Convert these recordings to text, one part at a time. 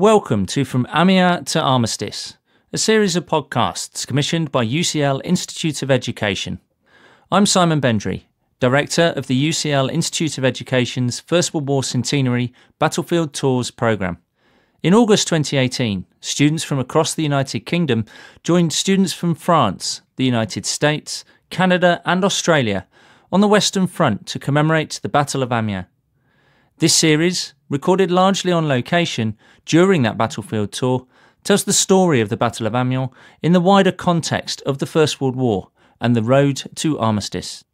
Welcome to From Amiens to Armistice, a series of podcasts commissioned by UCL Institute of Education. I'm Simon Bendry, Director of the UCL Institute of Education's First World War Centenary Battlefield Tours programme. In August 2018, students from across the United Kingdom joined students from France, the United States, Canada, and Australia on the Western Front to commemorate the Battle of Amiens. This series, recorded largely on location during that battlefield tour, tells the story of the Battle of Amiens in the wider context of the First World War and the road to armistice.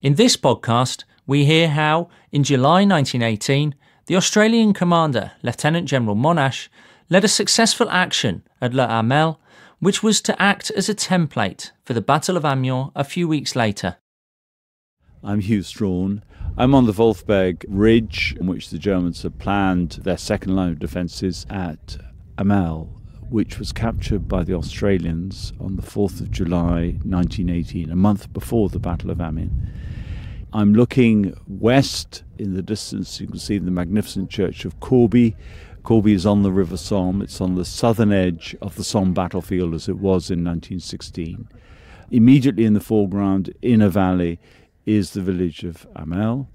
In this podcast, we hear how, in July 1918, the Australian commander, Lieutenant General Monash, led a successful action at Le Hamel, which was to act as a template for the Battle of Amiens a few weeks later. I'm Hew Strachan. I'm on the Wolfsberg Ridge, in which the Germans had planned their second line of defences at Hamel, which was captured by the Australians on the 4th of July 1918, a month before the Battle of Amiens. I'm looking west in the distance. You can see the magnificent church of Corbie. Corbie is on the River Somme. It's on the southern edge of the Somme battlefield as it was in 1916. Immediately in the foreground, in a valley, is the village of Hamel.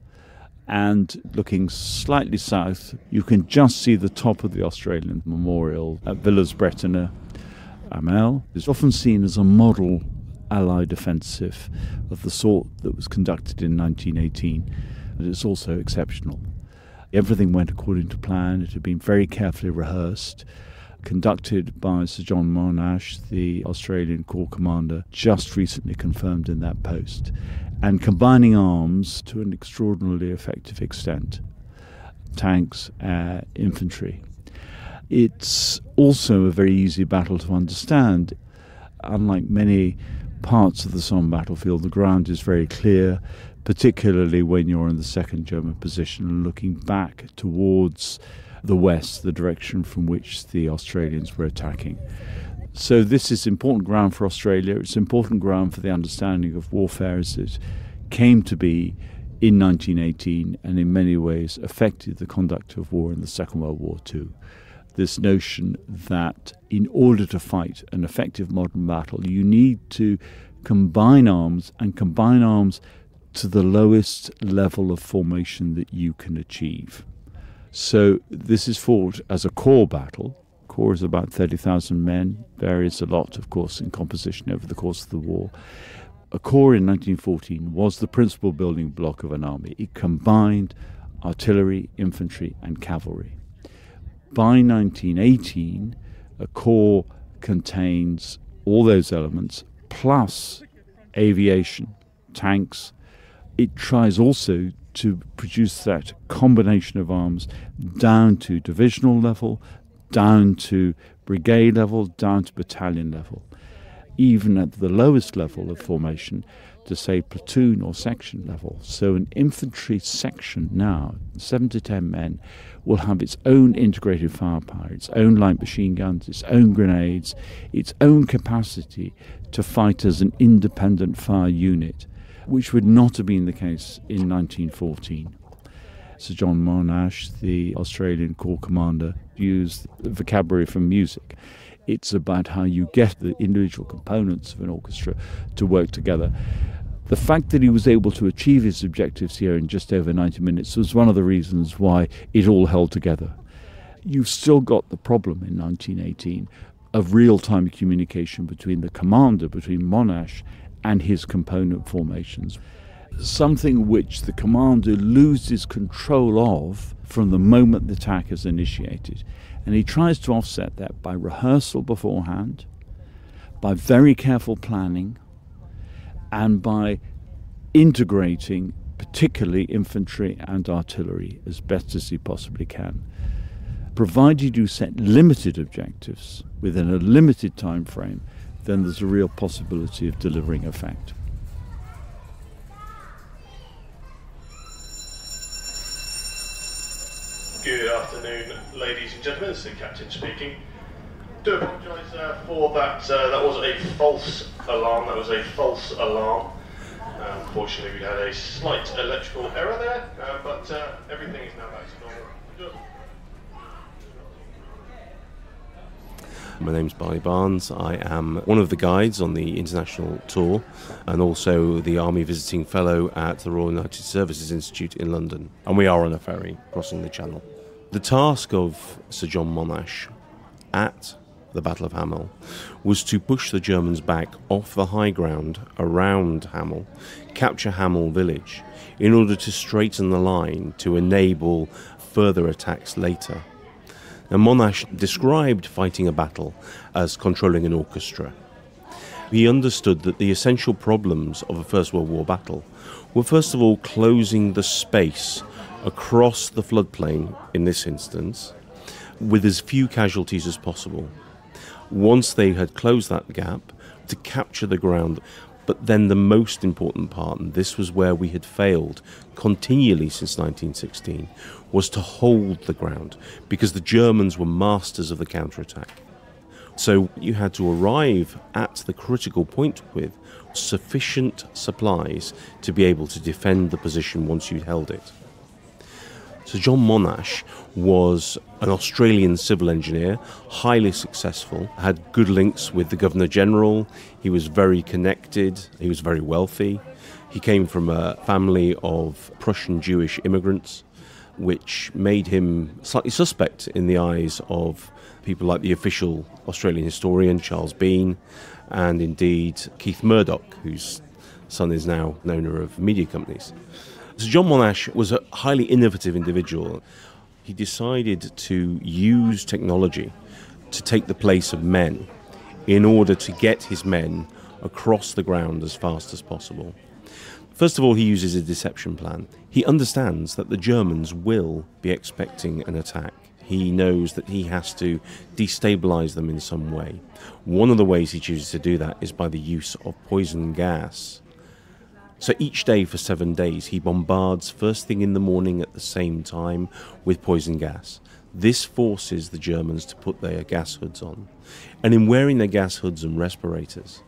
And looking slightly south, you can just see the top of the Australian memorial at Villers-Bretonneux. Hamel is often seen as a model Allied offensive of the sort that was conducted in 1918, and it's also exceptional. Everything went according to plan. It had been very carefully rehearsed, conducted by Sir John Monash, the Australian Corps commander, just recently confirmed in that post and combining arms to an extraordinarily effective extent tanks, air, infantry. It's also a very easy battle to understand. Unlike many parts of the Somme battlefield, the ground is very clear, particularly when you're in the second German position and looking back towards the west, the direction from which the Australians were attacking. So this is important ground for Australia. It's important ground for the understanding of warfare as it came to be in 1918 and in many ways affected the conduct of war in the Second World War too. This notion that in order to fight an effective modern battle, you need to combine arms and combine arms to the lowest level of formation that you can achieve. So this is fought as a corps battle, Corps is about 30,000 men, varies a lot, of course, in composition over the course of the war. A corps in 1914 was the principal building block of an army. It combined artillery, infantry, and cavalry. By 1918, a corps contains all those elements plus aviation, tanks. It tries also to produce that combination of arms down to divisional level, down to brigade level, down to battalion level, even at the lowest level of formation to say platoon or section level. So an infantry section now, seven to ten men, will have its own integrated firepower, its own light machine guns, its own grenades, its own capacity to fight as an independent fire unit, which would not have been the case in 1914. Sir John Monash, the Australian Corps commander, used vocabulary from music. It's about how you get the individual components of an orchestra to work together. The fact that he was able to achieve his objectives here in just over 90 minutes was one of the reasons why it all held together. You've still got the problem in 1918 of real time communication between the commander, between Monash, and his component formations something which the commander loses control of from the moment the attack is initiated. And he tries to offset that by rehearsal beforehand, by very careful planning, and by integrating particularly infantry and artillery as best as he possibly can. Provided you set limited objectives within a limited time frame, then there's a real possibility of delivering effect. Good afternoon, is the captain speaking. Do apologise uh, for that. Uh, that was a false alarm. That was a false alarm. Uh, unfortunately, we had a slight electrical error there, uh, but uh, everything is now back to normal. My name's Barney Barnes. I am one of the guides on the international tour and also the Army Visiting Fellow at the Royal United Services Institute in London. And we are on a ferry crossing the Channel. The task of Sir John Monash at the Battle of Hamel was to push the Germans back off the high ground around Hamel, capture Hamel village, in order to straighten the line to enable further attacks later. Now, Monash described fighting a battle as controlling an orchestra. He understood that the essential problems of a First World War battle were, first of all, closing the space across the floodplain in this instance with as few casualties as possible. Once they had closed that gap, to capture the ground. But then the most important part, and this was where we had failed continually since 1916, was to hold the ground because the Germans were masters of the counterattack. So you had to arrive at the critical point with sufficient supplies to be able to defend the position once you'd held it. So John Monash was an Australian civil engineer, highly successful, had good links with the Governor General. He was very connected, he was very wealthy. He came from a family of Prussian Jewish immigrants, which made him slightly suspect in the eyes of people like the official Australian historian Charles Bean and indeed Keith Murdoch, whose son is now an owner of media companies. So John Monash was a highly innovative individual. He decided to use technology to take the place of men in order to get his men across the ground as fast as possible. First of all, he uses a deception plan. He understands that the Germans will be expecting an attack. He knows that he has to destabilize them in some way. One of the ways he chooses to do that is by the use of poison gas. So each day for seven days, he bombards first thing in the morning at the same time with poison gas. This forces the Germans to put their gas hoods on. And in wearing their gas hoods and respirators,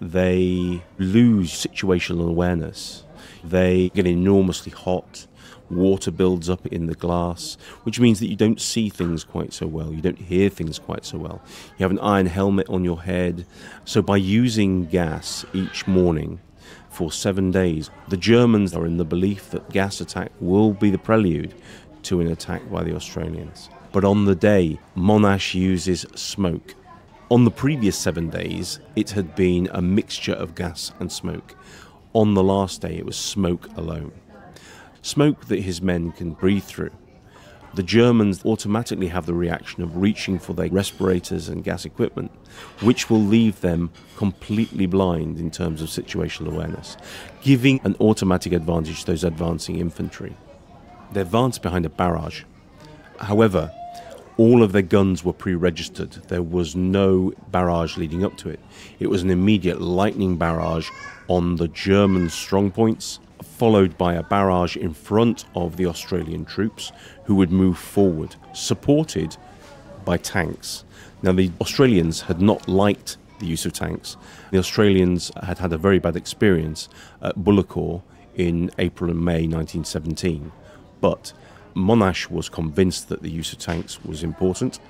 they lose situational awareness. They get enormously hot. Water builds up in the glass, which means that you don't see things quite so well. You don't hear things quite so well. You have an iron helmet on your head. So, by using gas each morning, for seven days. The Germans are in the belief that gas attack will be the prelude to an attack by the Australians. But on the day, Monash uses smoke. On the previous seven days, it had been a mixture of gas and smoke. On the last day, it was smoke alone. Smoke that his men can breathe through the Germans automatically have the reaction of reaching for their respirators and gas equipment, which will leave them completely blind in terms of situational awareness, giving an automatic advantage to those advancing infantry. They advanced behind a barrage. However, all of their guns were pre registered. There was no barrage leading up to it. It was an immediate lightning barrage on the German strongpoints followed by a barrage in front of the Australian troops who would move forward, supported by tanks. Now, the Australians had not liked the use of tanks. The Australians had had a very bad experience at Bullecourt in April and May 1917, but Monash was convinced that the use of tanks was important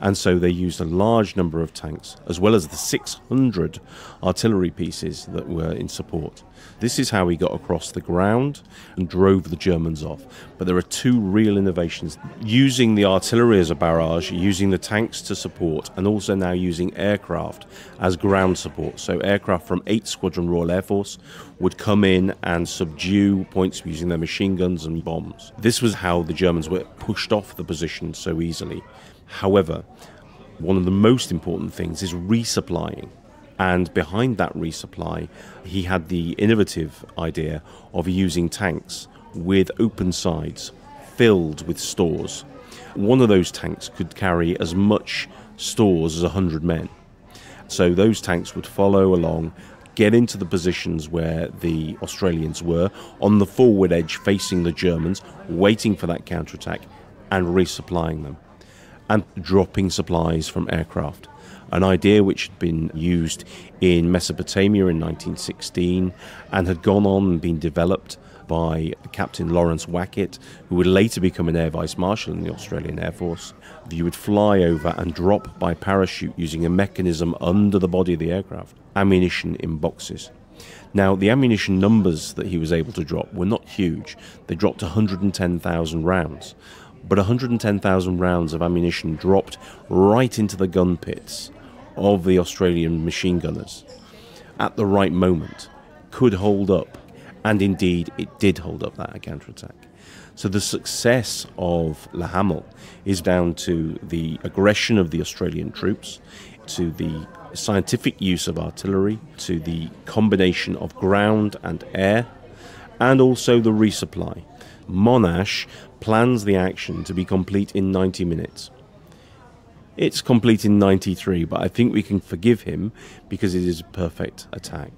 and so they used a large number of tanks, as well as the 600 artillery pieces that were in support. This is how he got across the ground and drove the Germans off. But there are two real innovations using the artillery as a barrage, using the tanks to support, and also now using aircraft as ground support. So, aircraft from 8th Squadron Royal Air Force would come in and subdue points using their machine guns and bombs. This was how the Germans were pushed off the position so easily. However, one of the most important things is resupplying. And behind that resupply, he had the innovative idea of using tanks with open sides filled with stores. One of those tanks could carry as much stores as 100 men. So those tanks would follow along, get into the positions where the Australians were, on the forward edge facing the Germans, waiting for that counterattack, and resupplying them and dropping supplies from aircraft. An idea which had been used in Mesopotamia in 1916 and had gone on and been developed by Captain Lawrence Wackett, who would later become an Air Vice Marshal in the Australian Air Force. You would fly over and drop by parachute using a mechanism under the body of the aircraft, ammunition in boxes. Now, the ammunition numbers that he was able to drop were not huge. They dropped 110,000 rounds. But 110,000 rounds of ammunition dropped right into the gun pits of the Australian machine gunners at the right moment could hold up. And indeed, it did hold up that counterattack. So the success of La Hamel is down to the aggression of the Australian troops, to the scientific use of artillery, to the combination of ground and air, and also the resupply. Monash plans the action to be complete in 90 minutes. It's complete in 93, but I think we can forgive him because it is a perfect attack.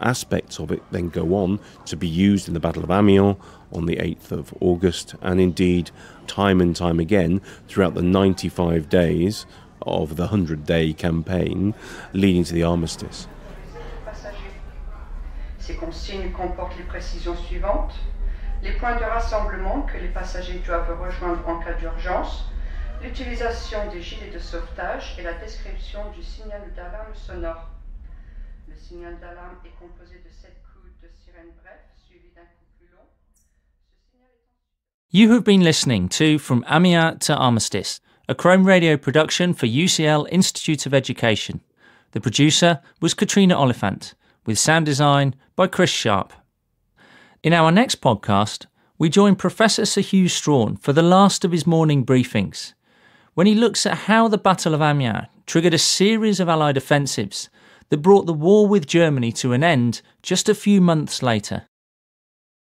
Aspects of it then go on to be used in the Battle of Amiens on the 8th of August, and indeed, time and time again, throughout the 95 days of the 100 day campaign leading to the armistice. Ces consignes comportent les précisions suivantes les points de rassemblement que les passagers doivent rejoindre en cas d'urgence, l'utilisation des gilets de sauvetage et la description du signal d'alarme sonore. Le signal d'alarme est composé de sept coups de sirène bref suivi d'un coup plus long. You have been listening to From Amiens to Armistice, a Chrome Radio production for UCL Institute of Education. The producer was Catriona Oliphant, with sound design by Chris Sharp. In our next podcast, we join Professor Sir Hew Strachan for the last of his morning briefings, when he looks at how the Battle of Amiens triggered a series of Allied offensives that brought the war with Germany to an end just a few months later.